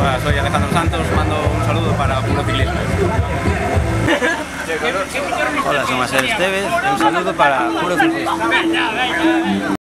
Hola, soy Alejandro Santos, mando un saludo para Puro Ciclismo. Hola, soy Marcel Esteves, un saludo para Puro Ciclismo.